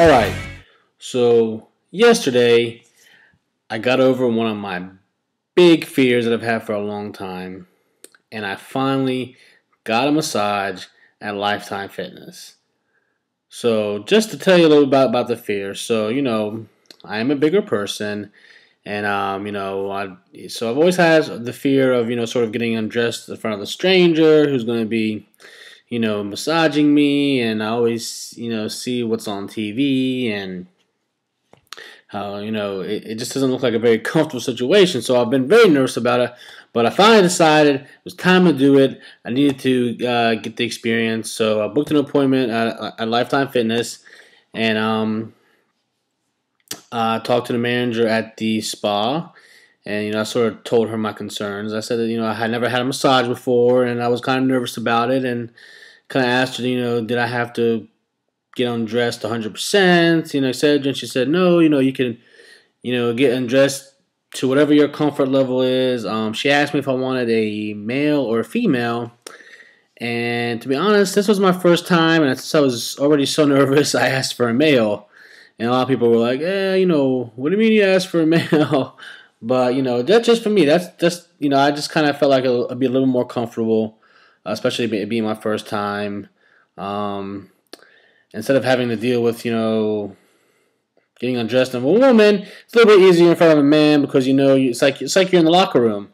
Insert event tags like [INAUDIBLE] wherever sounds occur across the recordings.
Alright, so yesterday I got over one of my big fears that I've had for a long time, and I finally got a massage at Lifetime Fitness. So, just to tell you a little bit about, about the fear, so you know, I am a bigger person, and um, you know, I, so I've always had the fear of you know, sort of getting undressed in front of a stranger who's going to be you know, massaging me, and I always, you know, see what's on TV and how, you know, it, it just doesn't look like a very [LAUGHS] comfortable situation. So I've been very nervous about it, but I finally decided it was time to do it. I needed to uh, get the experience. So I booked an appointment at, at Lifetime Fitness and um, uh, talked to the manager at the spa and you know I sort of told her my concerns. I said that you know I had never had a massage before, and I was kind of nervous about it, and kind of asked her, you know, did I have to get undressed 100%, you know, etc. And she said, no, you know, you can, you know, get undressed to whatever your comfort level is. Um, she asked me if I wanted a male or a female. And to be honest, this was my first time, and since I was already so [LAUGHS] nervous, I asked for a male. And a lot of people were like, "Yeah, you know, what do you mean you asked for a [LAUGHS] male?" But you know, that's just for me. That's just you know, I just kind of felt like I'd be a little more comfortable especially being my first time. Um, instead of having to deal with, you know, getting undressed of a woman, it's a little bit easier in front of a man because you know it's like it's like you're in the locker room,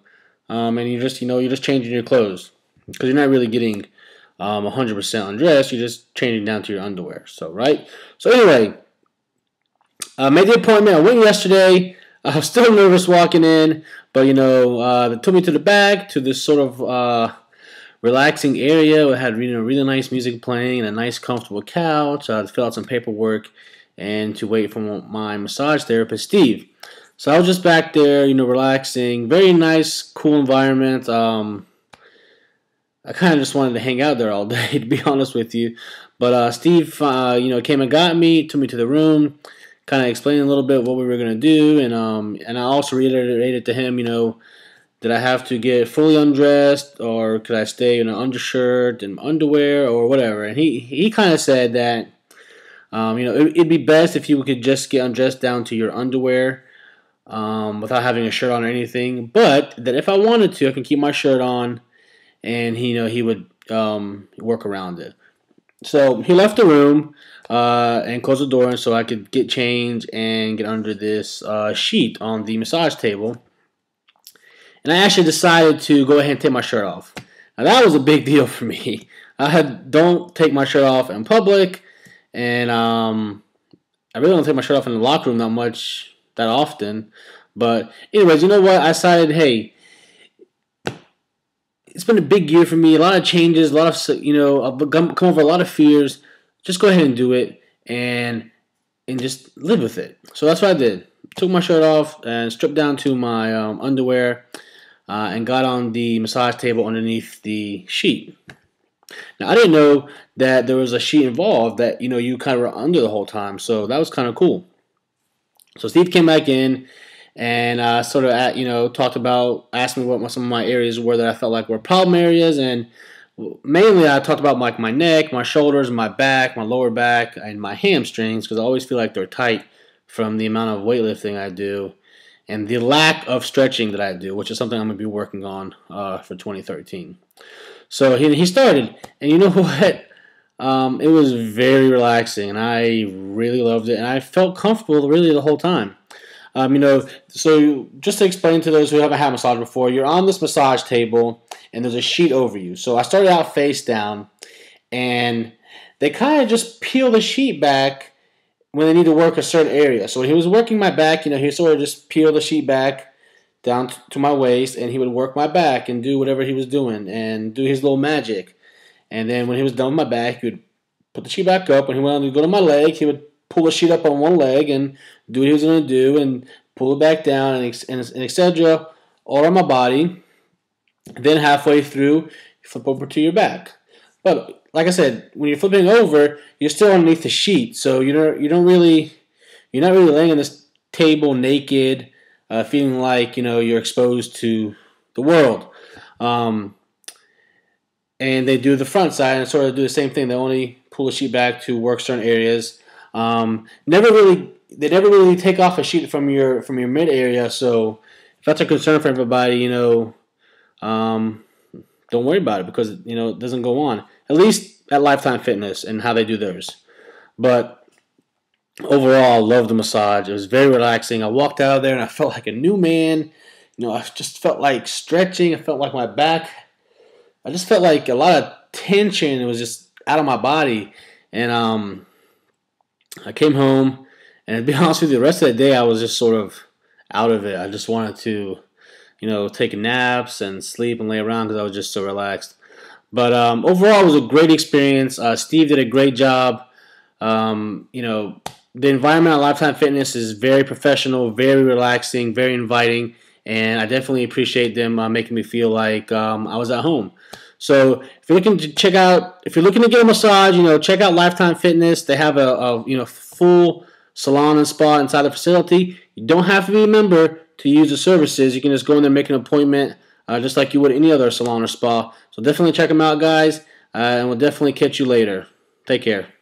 um, and you just you know you're just changing your clothes because you're not really getting um, 100% undressed. You're just changing down to your underwear. So right. So anyway, I made the appointment. I went yesterday. [LAUGHS] I was still nervous walking in, but you know, uh, they took me to the back to this sort of. Uh, relaxing area. It had you know really nice music playing and a nice comfortable couch. Uh, to fill out some paperwork and to wait for my massage therapist Steve. So I was just back there, you know, relaxing. Very nice, cool environment. Um, I kind of just wanted to hang out there all [LAUGHS] day, to be honest with you. But uh, Steve, uh, you know, came and got me, took me to the room, kind of explained a little bit what we were gonna do, and um, and I also reiterated to him, you know, did I have to get fully undressed, or could I stay in an undershirt and underwear, or whatever? And he he kind of said that, um, you know, it, would be best if you could just get undressed down to your underwear, um, without having a shirt on or anything. But that if I wanted to, I can keep my shirt on, and he, you know, he would um, work around it. So he left the room uh, and closed the door, so I could get changed and get under this uh, sheet on the massage table and I actually decided to go ahead and take my shirt off. Now that was a big deal for me. [LAUGHS] I had, don't take my shirt off in public, and um, I really don't take my shirt off in the locker room that much, that often. But anyways, you know what? I decided, hey, it's been a big year for me. A lot of changes, a lot of you know, I've come over a lot of fears. Just go ahead and do it, and and just live with it. So that's what I did. Took my shirt off and stripped down to my um, underwear uh, and got on the massage table underneath the sheet. Now I didn't know that there was a sheet involved that you know you kind of were under the whole time, so that was kind of cool. So Steve came back in and uh, sort of at, you know talked about asked me what some of my areas were that I felt like were problem areas, and mainly I talked about like my neck, my shoulders, my back, my lower back, and my hamstrings because I always feel like they're tight from the amount of weightlifting I do and the lack of stretching that I do, which is something I'm going to be working on uh, for 2013. So he, he started, and you know [LAUGHS] what? Um, it was very relaxing, and I really loved it, and I felt comfortable really the whole time. Um, you know, so just to explain to those who haven't had massage before, you're on this massage table, and there's a sheet over you. So I started out face down, and they kind of just peel the sheet back when they need to work a certain area. So he was working my back, you know, he sort of just peel the sheet back down to my waist, and he would work my back and do whatever he was doing and do his little magic. And then when he was done with my back, he would put the sheet back up. When he went to go to my leg, he would pull the sheet up on one leg and do what he was going to do and pull it back down and, and, and etc. all on my body. Then halfway through, flip over to your back. But like I said, when you're flipping over, you're still underneath the sheet, so you don't you don't really you're not really laying on this table naked, uh, feeling like you know you're exposed to the world. Um, and they do the front side and sort of do the same thing. They only pull the sheet back to work certain areas. Um, never really, they never really take off a sheet from your from your mid area. So if that's a concern for everybody, you know, um, don't worry about it because you know it doesn't go on. At least at Lifetime Fitness and how they do theirs. But overall, I loved the massage. It was very relaxing. I walked out of there and I felt like a new man. You know, I just felt like stretching. I felt like my back. I just felt like a lot of tension. It was just out of my body. And um, I came home, and to be [LAUGHS] honest with you, the rest of the day I was just sort of out of it. I just wanted to, you know, take naps and sleep and lay around because I was just so relaxed. But um, overall, it was a great experience. Uh, Steve did a great job. Um, you know, the environment at Lifetime Fitness is very professional, very relaxing, very inviting, and I definitely appreciate them uh, making me feel like um, I was at home. So if you're looking to check out, if you're looking to get a massage, you know, check out Lifetime Fitness. They have a, a you know full salon and spa inside the facility. You don't have to be a member to use the services. You can just go in there, make an appointment, uh, just like you would any other salon or spa. So definitely check them out, guys, uh, and we'll definitely catch you later. Take care.